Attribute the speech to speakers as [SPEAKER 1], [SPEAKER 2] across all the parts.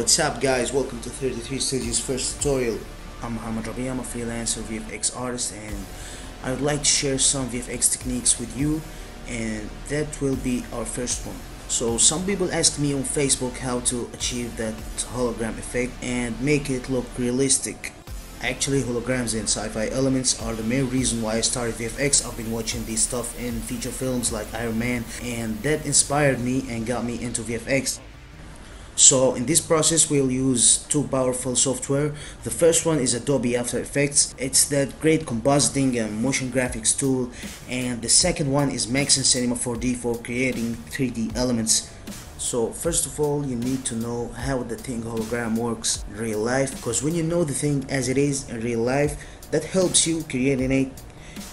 [SPEAKER 1] what's up guys? Welcome to 33 Studios first tutorial. I'm Muhammad Rabi, I'm a freelancer VFX artist and I would like to share some VFX techniques with you and that will be our first one. So some people ask me on Facebook how to achieve that hologram effect and make it look realistic. Actually holograms and sci-fi elements are the main reason why I started VFX. I've been watching this stuff in feature films like Iron Man and that inspired me and got me into VFX. So in this process we'll use two powerful software. The first one is Adobe After Effects. It's that great compositing and motion graphics tool and the second one is Maxon Cinema 4D for creating 3D elements. So first of all you need to know how the thing hologram works in real life because when you know the thing as it is in real life that helps you creating it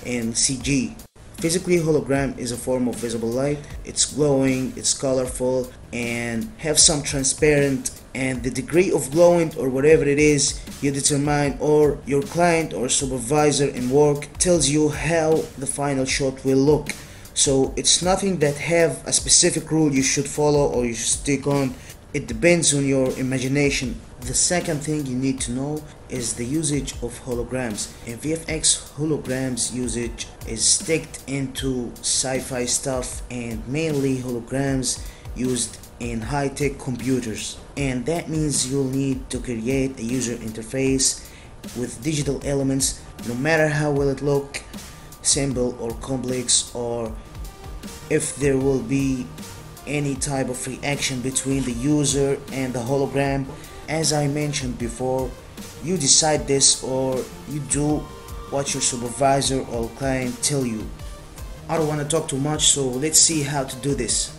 [SPEAKER 1] in CG Physically, hologram is a form of visible light. It's glowing, it's colorful, and have some transparent and the degree of glowing or whatever it is you determine or your client or supervisor in work tells you how the final shot will look. So it's nothing that have a specific rule you should follow or you should stick on. It depends on your imagination. The second thing you need to know is the usage of holograms. In VFX, holograms usage is sticked into sci-fi stuff and mainly holograms used in high-tech computers. And that means you'll need to create a user interface with digital elements no matter how will it look, simple or complex or if there will be any type of reaction between the user and the hologram as I mentioned before, you decide this or you do what your supervisor or client tell you. I don't want to talk too much so let's see how to do this.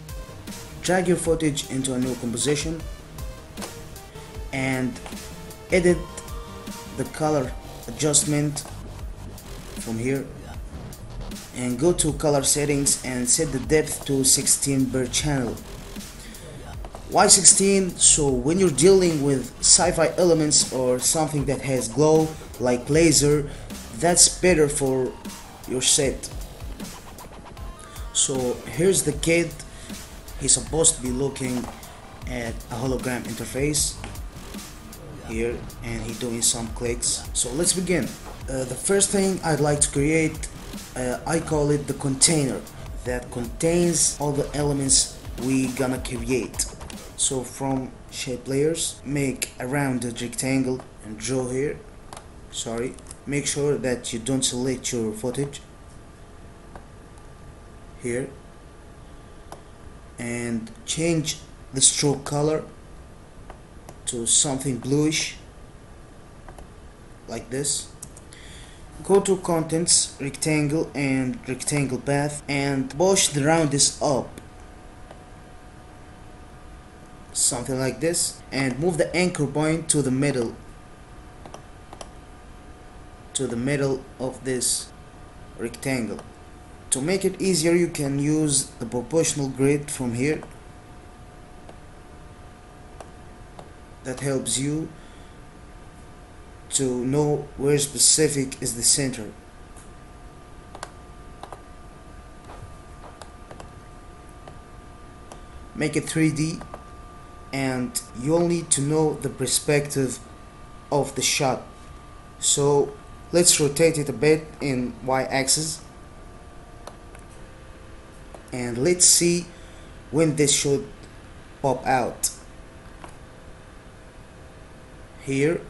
[SPEAKER 1] Drag your footage into a new composition and edit the color adjustment from here and go to color settings and set the depth to 16 per channel Y16 so when you're dealing with sci-fi elements or something that has glow like laser that's better for your set. So here's the kid. He's supposed to be looking at a hologram interface here and he's doing some clicks. So let's begin. Uh, the first thing I'd like to create uh, I call it the container that contains all the elements we gonna create so from shape layers make a rounded rectangle and draw here. Sorry. Make sure that you don't select your footage. Here. And change the stroke color to something bluish like this. Go to contents rectangle and rectangle path and push the roundness up something like this and move the anchor point to the middle. To the middle of this rectangle. To make it easier you can use the proportional grid from here. That helps you to know where specific is the center. Make it 3D and you'll need to know the perspective of the shot. So let's rotate it a bit in y-axis. And let's see when this should pop out. Here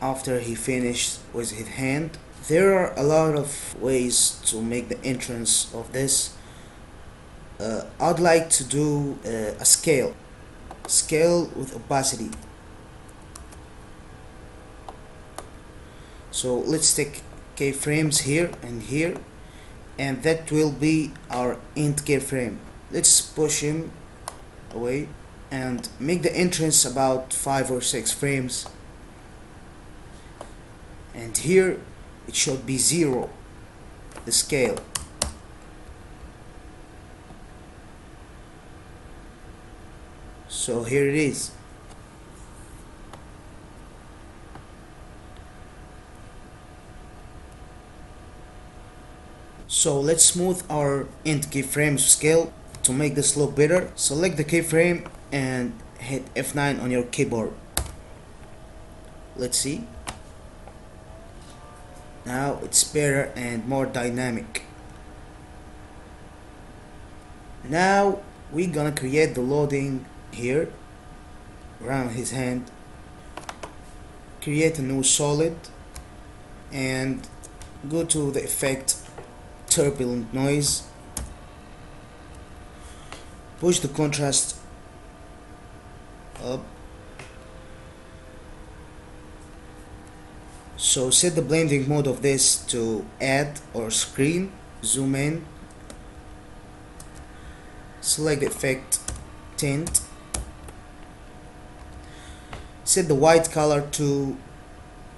[SPEAKER 1] after he finished with his hand there are a lot of ways to make the entrance of this. Uh, I'd like to do uh, a scale scale with opacity. So let's take keyframes here and here and that will be our end keyframe. Let's push him away and make the entrance about five or six frames. And here it should be zero the scale so here it is. So let's smooth our end keyframe scale to make this look better. Select the keyframe and hit F9 on your keyboard. Let's see. Now it's better and more dynamic. Now we're gonna create the loading here around his hand create a new solid and go to the effect turbulent noise. Push the contrast up. So set the blending mode of this to add or screen zoom in. Select effect tint set the white color to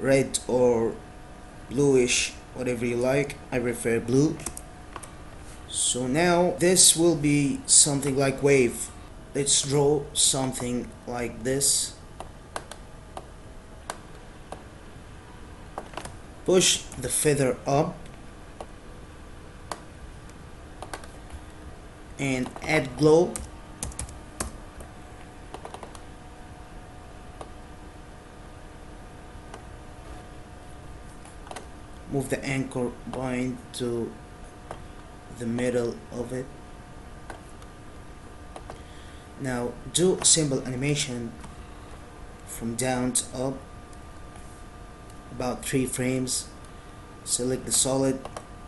[SPEAKER 1] red or bluish whatever you like. I prefer blue. So now this will be something like wave. Let's draw something like this. Push the feather up. And add glow move the anchor point to the middle of it. Now do simple animation from down to up about three frames. Select the solid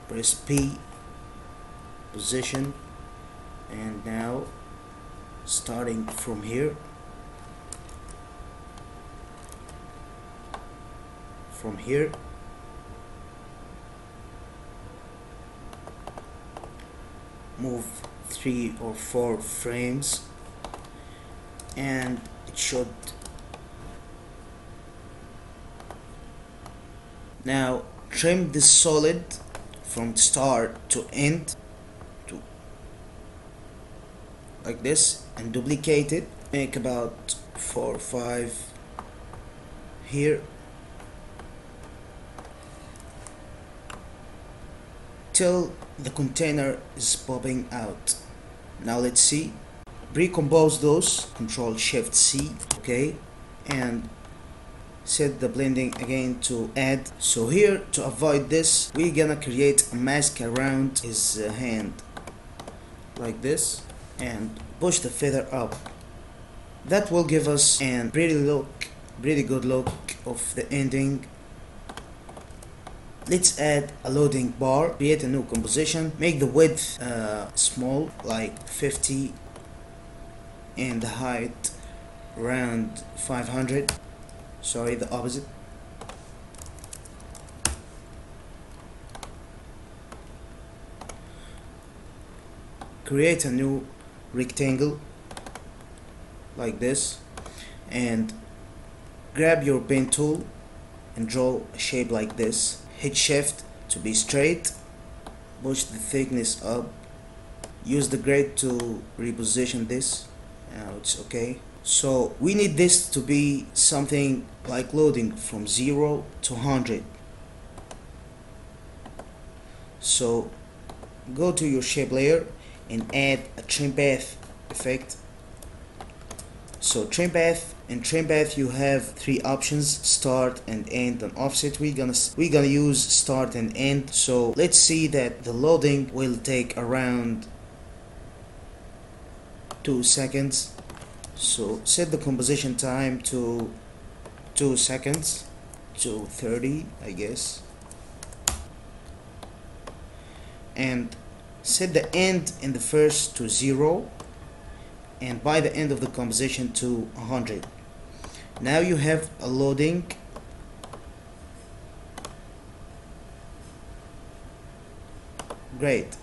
[SPEAKER 1] press P position and now starting from here. From here move three or four frames and it should. Now trim this solid from start to end to like this and duplicate it. Make about four or five here till the container is popping out. Now let's see. Recompose those. Control shift C okay? And set the blending again to add. So here to avoid this we're gonna create a mask around his uh, hand. Like this. And push the feather up. That will give us a pretty look pretty good look of the ending let's add a loading bar create a new composition make the width uh, small like 50 and the height around 500 sorry the opposite. Create a new rectangle like this and grab your pen tool and draw a shape like this hit shift to be straight push the thickness up use the grade to reposition this now it's okay. So we need this to be something like loading from 0 to 100 so go to your shape layer and add a trim path effect. So trim path in trim path you have three options start and end and offset. We're gonna we're gonna use start and end. So let's see that the loading will take around two seconds. So set the composition time to two seconds to 30 I guess. And set the end in the first to zero and by the end of the composition to 100 now you have a loading. Great.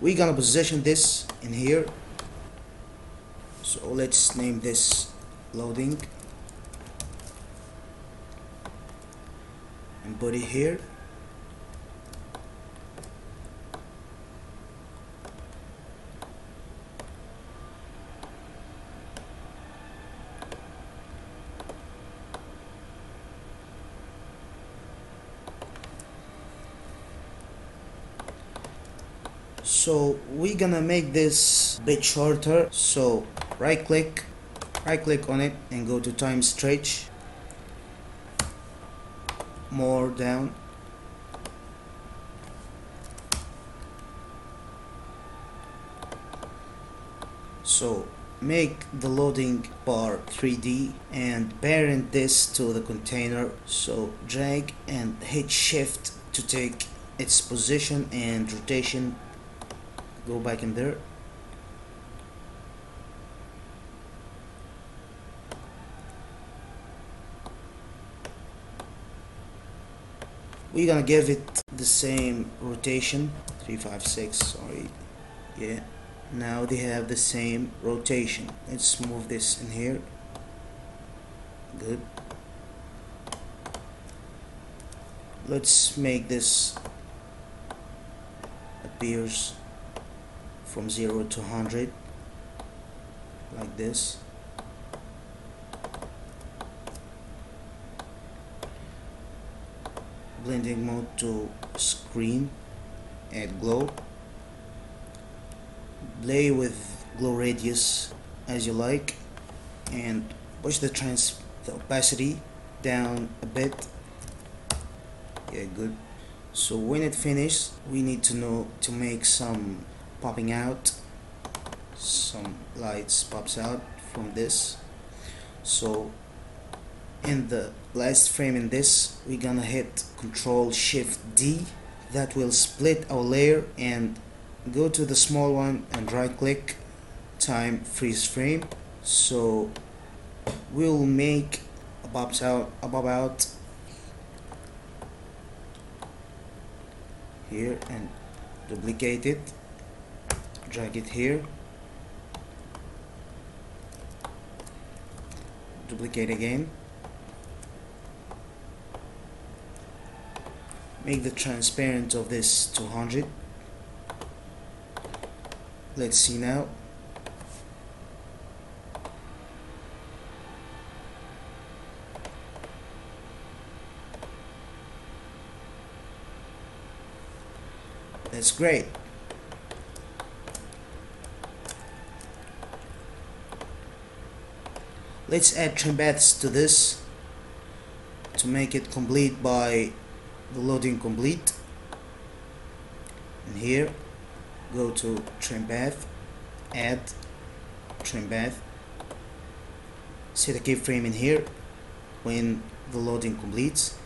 [SPEAKER 1] We're gonna position this in here. So let's name this loading. And put it here so we're gonna make this bit shorter. So right click right click on it and go to time stretch. More down. So make the loading bar 3D and parent this to the container. So drag and hit shift to take its position and rotation go back in there. We're gonna give it the same rotation 356 sorry yeah now they have the same rotation. Let's move this in here. Good. Let's make this appears from 0 to 100 like this. Blending mode to screen add glow. Play with glow radius as you like and push the trans the opacity down a bit. Yeah good. So when it finishes we need to know to make some popping out. Some lights pops out from this. So in the last frame in this we're gonna hit control shift D. That will split our layer and go to the small one and right click time freeze frame. So we'll make a pops out a bob out here and duplicate it drag it here? Duplicate again. Make the transparent of this 200 let's see now. That's great let's add paths to this to make it complete by the loading complete. And here go to trim path add trim path set a keyframe in here when the loading completes.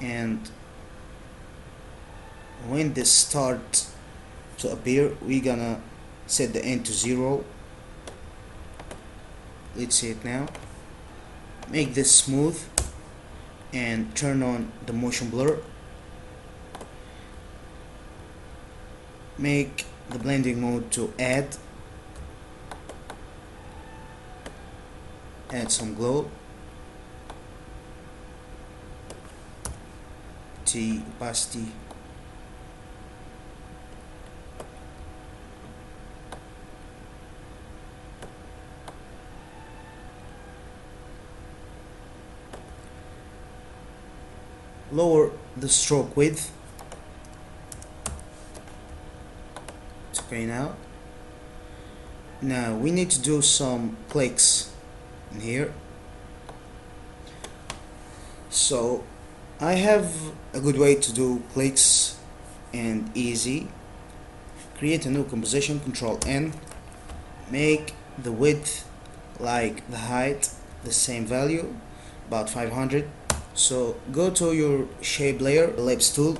[SPEAKER 1] And when this starts to appear we're gonna set the end to zero let's see it now. Make this smooth and turn on the motion blur. Make the blending mode to add add some glow. T opacity lower the stroke width. It's okay now now we need to do some clicks in here. So I have a good way to do clicks and easy. Create a new composition control N. Make the width like the height the same value about 500 so go to your shape layer ellipse tool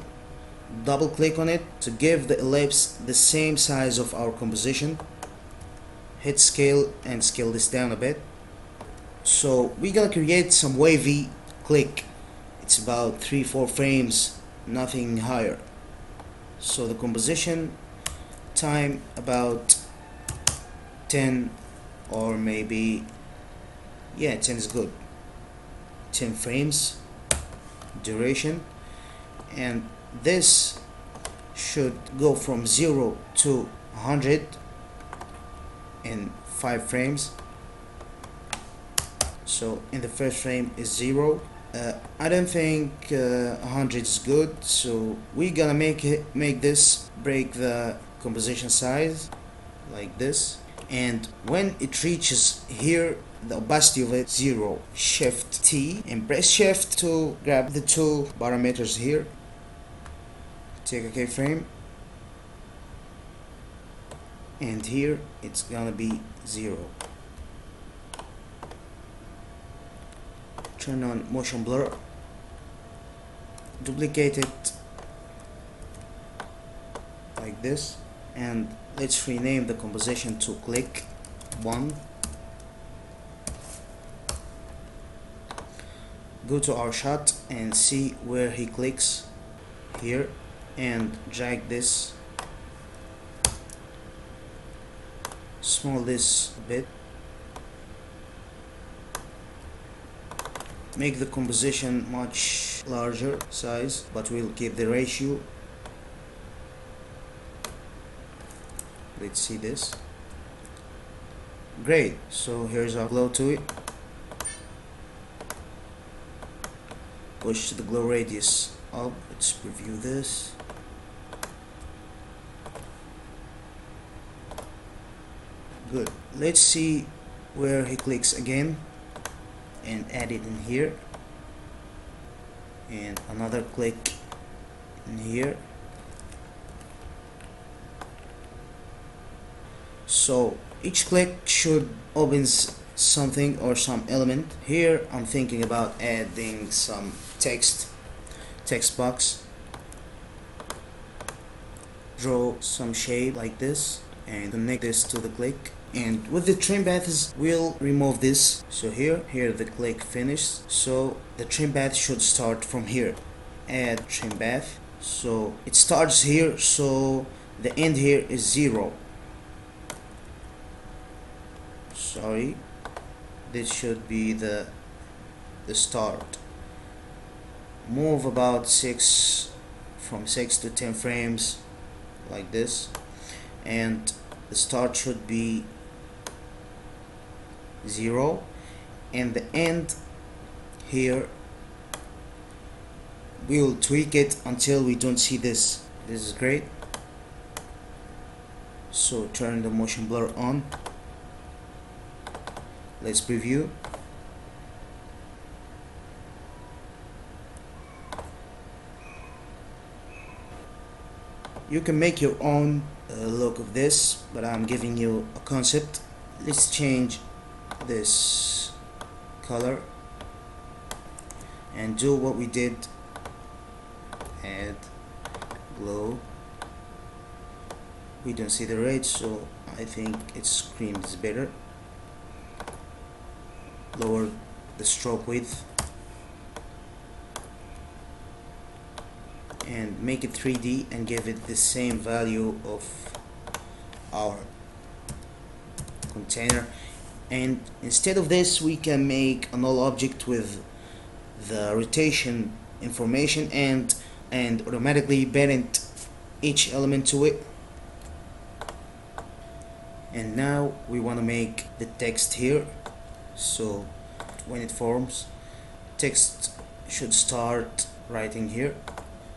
[SPEAKER 1] double click on it to give the ellipse the same size of our composition. Hit scale and scale this down a bit. So we're gonna create some wavy click. It's about 3-4 frames nothing higher. So the composition time about 10 or maybe yeah 10 is good. 10 frames duration and this should go from 0 to 100 in 5 frames. So in the first frame is 0 uh, I don't think uh, 100 is good so we're gonna make it make this break the composition size like this. And when it reaches here the opacity of it zero shift T. And press shift to grab the two parameters here. Take a keyframe. And here it's gonna be zero. Turn on motion blur. Duplicate it like this. And let's rename the composition to click 1 go to our shot and see where he clicks here and drag this small this bit. Make the composition much larger size but we'll keep the ratio. Let's see this. Great so here's our glow to it push the glow radius up. Let's preview this. Good. Let's see where he clicks again and add it in here. And another click in here. So each click should opens something or some element. Here I'm thinking about adding some text text box. Draw some shape like this and connect this to the click. And with the trim paths we'll remove this. So here here the click finished. So the trim path should start from here. Add trim path so it starts here. So the end here is zero. Sorry this should be the the start. Move about six from six to ten frames like this and the start should be 0 and the end here we'll tweak it until we don't see this. This is great. So turn the motion blur on let's preview. You can make your own uh, look of this but I'm giving you a concept. Let's change this color and do what we did add glow. We don't see the red so I think its screen is better lower the stroke width and make it 3D and give it the same value of our container. And instead of this we can make a null object with the rotation information and and automatically parent each element to it. And now we want to make the text here so when it forms text should start writing here.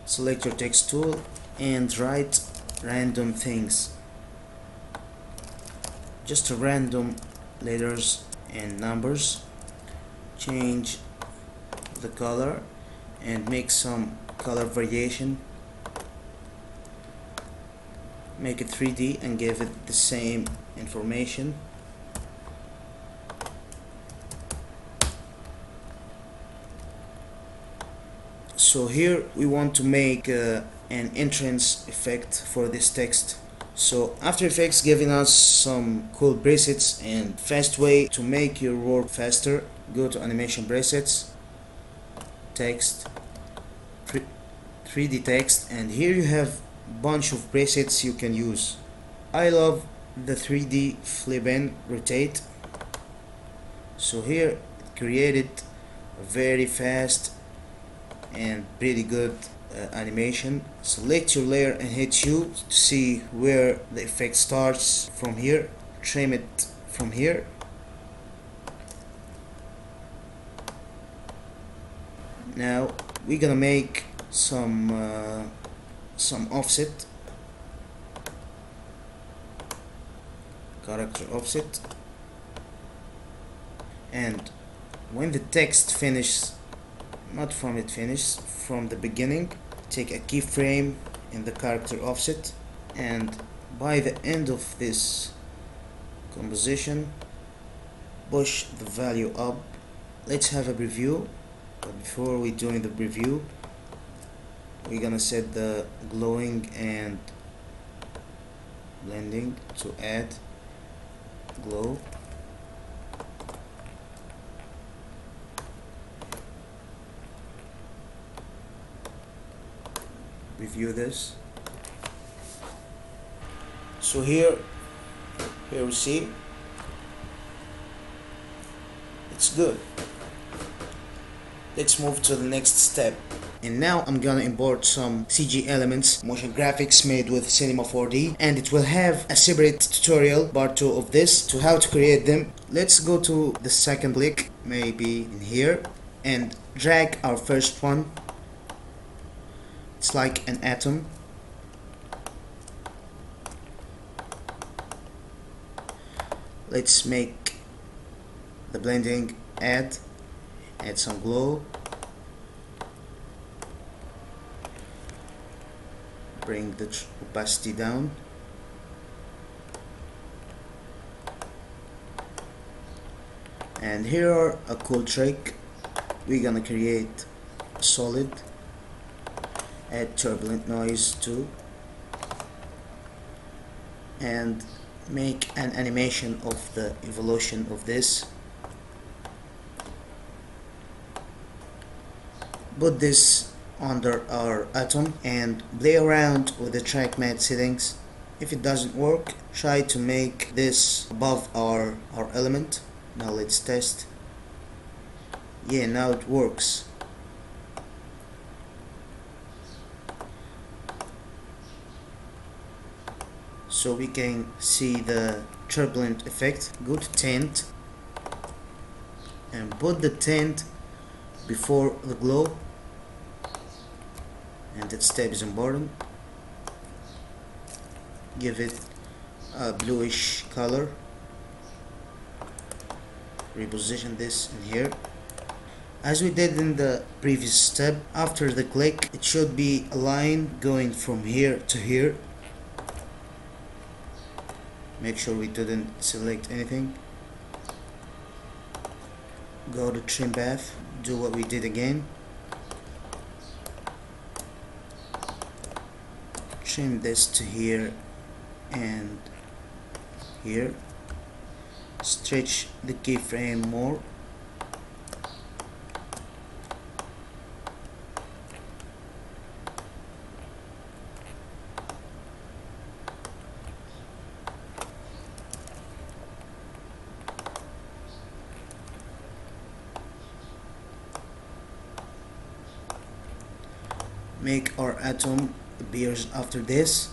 [SPEAKER 1] Select your text tool and write random things. Just random letters and numbers. Change the color and make some color variation. Make it 3D and give it the same information so here we want to make uh, an entrance effect for this text so After Effects giving us some cool presets and fast way to make your work faster. Go to animation presets, text, 3D text and here you have bunch of presets you can use. I love the 3D flip and rotate. So here it created a very fast and pretty good uh, animation. Select your layer and hit U to see where the effect starts from here. Trim it from here. Now we're gonna make some uh, some offset. Character offset. And when the text finishes not from it finish from the beginning. Take a keyframe in the character offset and by the end of this composition push the value up. Let's have a preview. But before we doing the preview we're gonna set the glowing and blending to add glow review this. So here here we see. It's good. Let's move to the next step. And now I'm gonna import some CG elements motion graphics made with Cinema 4D and it will have a separate tutorial part 2 of this to how to create them. Let's go to the second click maybe in here and drag our first one it's like an atom. Let's make the blending add add some glow bring the opacity down. And here are a cool trick. We're gonna create solid add turbulent noise too and make an animation of the evolution of this. Put this under our atom and play around with the track matte settings. If it doesn't work try to make this above our our element. Now let's test. Yeah now it works so we can see the turbulent effect. Good tint and put the tint before the glow. And that step is important. Give it a bluish color. Reposition this in here. As we did in the previous step after the click it should be a line going from here to here make sure we didn't select anything. Go to trim path do what we did again. Trim this to here and here. Stretch the keyframe more make our atom appears after this.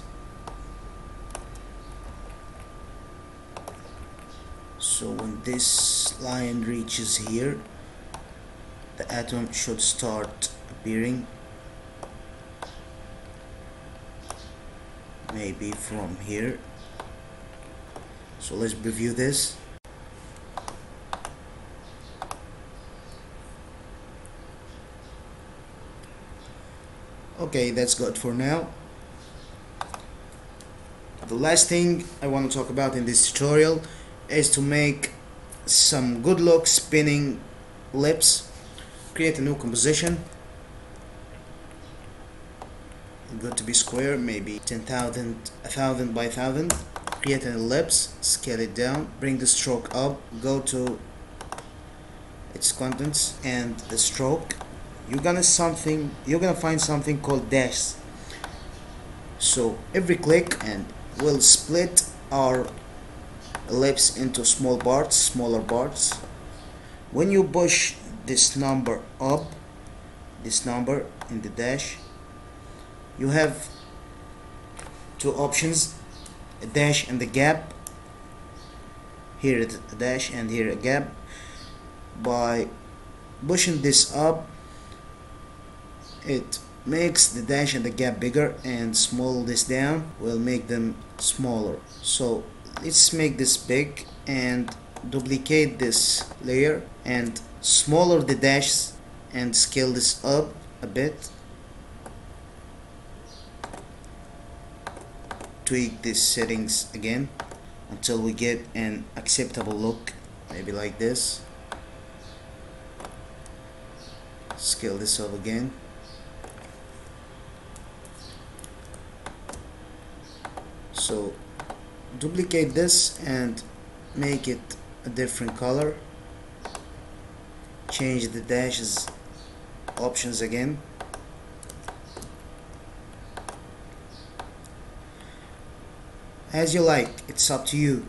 [SPEAKER 1] So when this line reaches here the atom should start appearing. Maybe from here. So let's preview this okay that's good for now. The last thing I want to talk about in this tutorial is to make some good look spinning lips create a new composition. Good to be square maybe 10,000 1000 by 1000 create an ellipse scale it down bring the stroke up go to its contents and the stroke you're gonna something you're gonna find something called dash. So every click and we'll split our ellipse into small parts smaller parts. When you push this number up this number in the dash you have two options a dash and the gap. Here a dash and here a gap. By pushing this up it makes the dash and the gap bigger and small this down will make them smaller. So let's make this big and duplicate this layer and smaller the dash and scale this up a bit tweak these settings again until we get an acceptable look maybe like this. Scale this up again so duplicate this and make it a different color. Change the dashes options again. As you like it's up to you.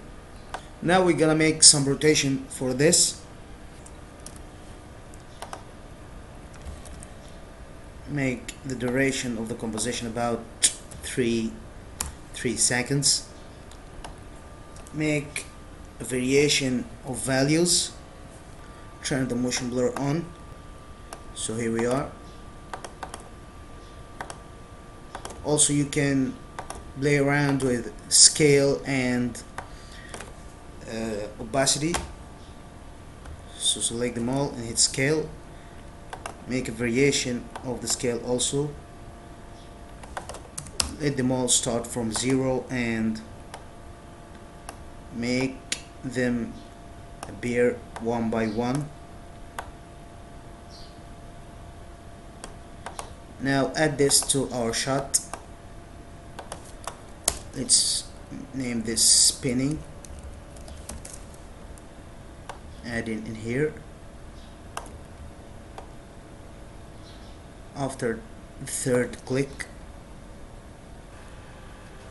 [SPEAKER 1] Now we're gonna make some rotation for this. Make the duration of the composition about three three seconds. Make a variation of values. Turn the motion blur on. So here we are. Also you can play around with scale and uh, opacity. So select them all and hit scale. Make a variation of the scale also let them all start from zero and make them appear one by one. Now add this to our shot. Let's name this spinning. Add in, in here. After third click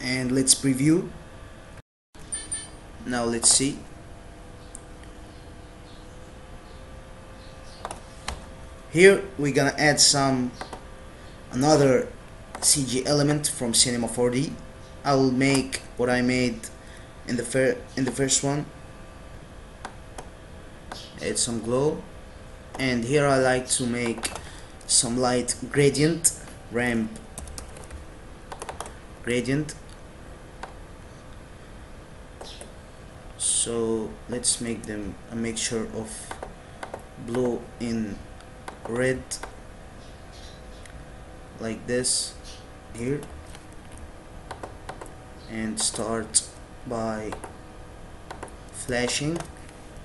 [SPEAKER 1] and let's preview. Now let's see. Here we're gonna add some another CG element from Cinema 4D I'll make what I made in the fir in the first one. Add some glow. And here I like to make some light gradient ramp gradient so let's make them a mixture of blue in red like this here. And start by flashing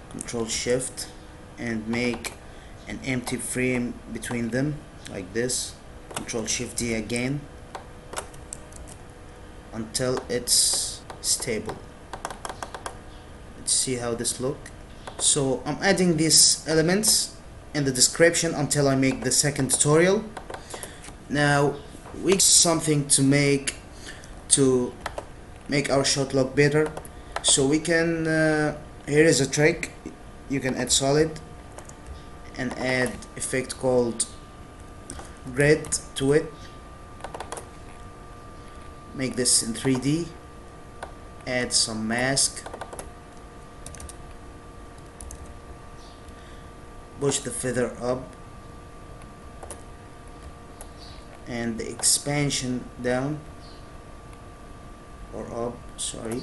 [SPEAKER 1] control shift and make an empty frame between them like this. Control shift D again until it's stable see how this look. So I'm adding these elements in the description until I make the second tutorial. Now we something to make to make our shot look better. So we can uh, here is a trick. You can add solid and add effect called grid to it. Make this in 3D add some mask push the feather up and the expansion down or up sorry.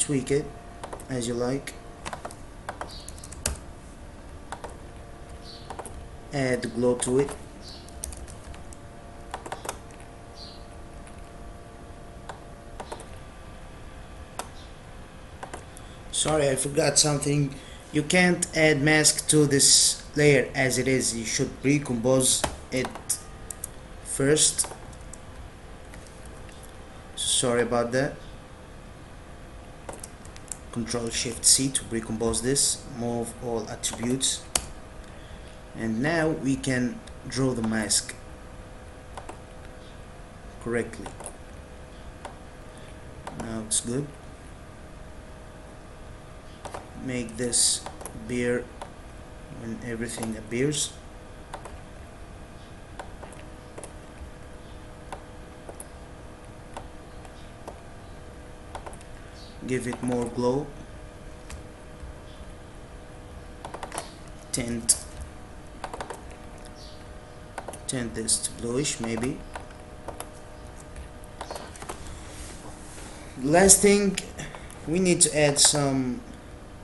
[SPEAKER 1] Tweak it as you like. Add glow to it sorry I forgot something. You can't add mask to this layer as it is. You should recompose it first. Sorry about that. Control shift C to recompose this. Move all attributes. And now we can draw the mask correctly. Now it's good make this beer when everything appears. Give it more glow. Tint. Tint this to bluish maybe. Last thing we need to add some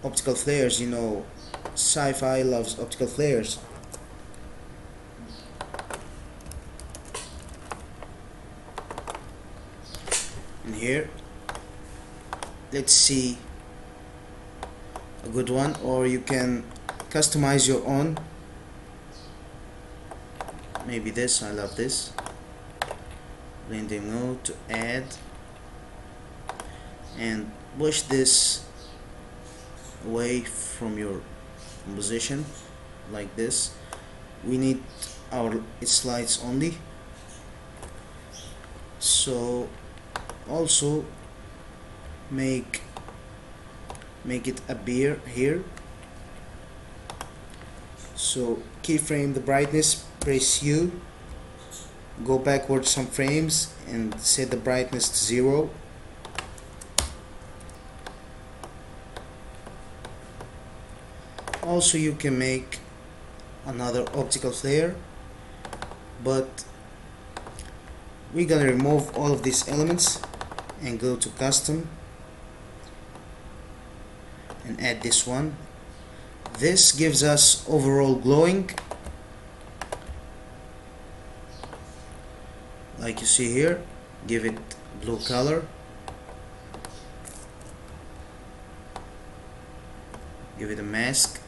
[SPEAKER 1] optical flares you know sci-fi loves optical flares. And here let's see a good one or you can customize your own. Maybe this I love this. Blending mode to add. And push this away from your position like this we need our slides only. So also make make it appear here. So keyframe the brightness press U go backward some frames and set the brightness to zero also you can make another optical flare but we're gonna remove all of these elements and go to custom and add this one. This gives us overall glowing. Like you see here give it blue color. Give it a mask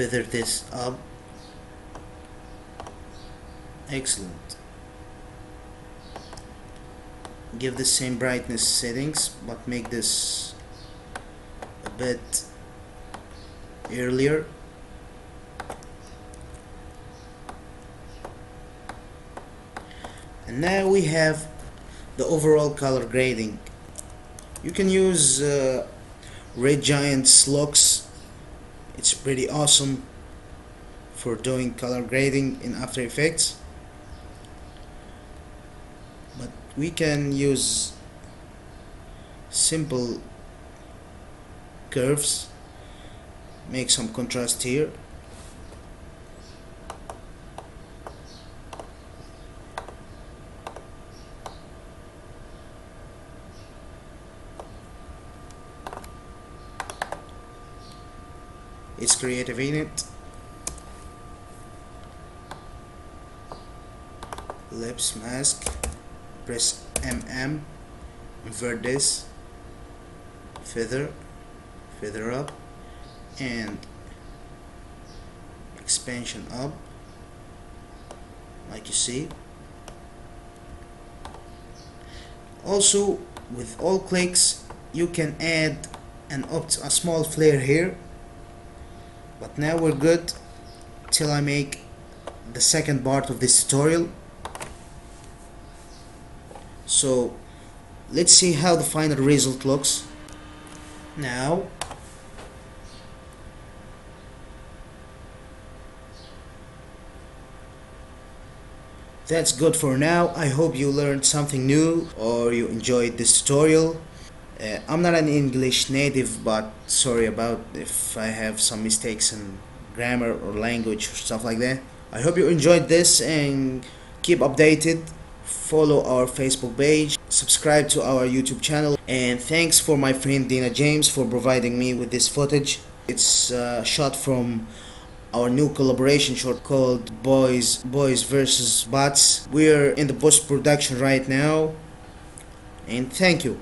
[SPEAKER 1] feather this up. Excellent. Give the same brightness settings but make this a bit earlier. And now we have the overall color grading. You can use uh, red Giant's it's pretty awesome for doing color grading in After Effects. But we can use simple curves make some contrast here creative in it? Ellipse mask press MM invert this feather feather up and expansion up like you see. Also with all clicks you can add an opt a small flare here but now we're good till I make the second part of this tutorial. So let's see how the final result looks. Now that's good for now. I hope you learned something new or you enjoyed this tutorial uh, I'm not an English native, but sorry about if I have some mistakes in grammar or language or stuff like that. I hope you enjoyed this and keep updated. Follow our Facebook page, subscribe to our YouTube channel, and thanks for my friend Dina James for providing me with this footage. It's shot from our new collaboration short called Boys Boys versus Bots. We're in the post production right now, and thank you.